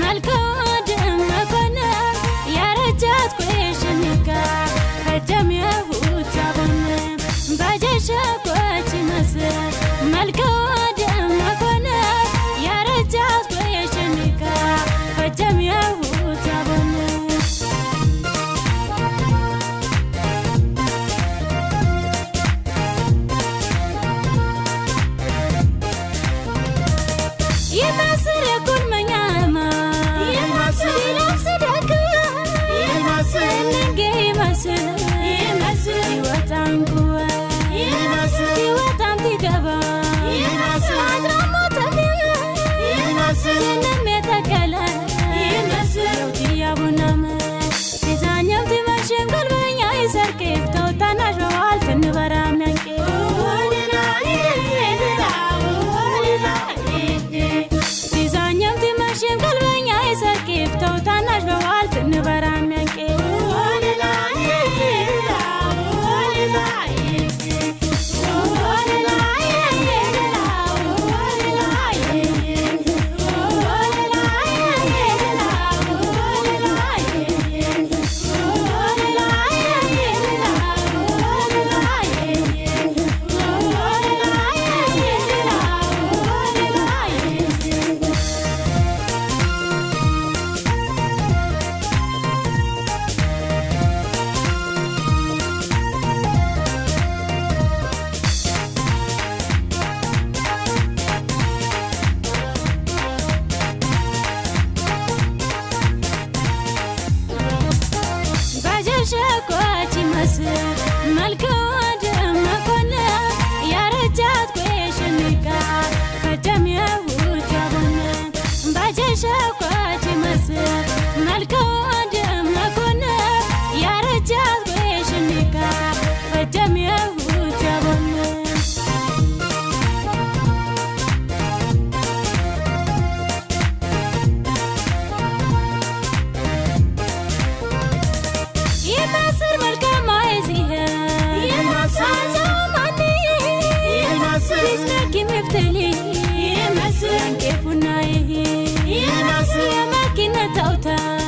مالكم كيف نايه يا ناس يا ماكينة أوتار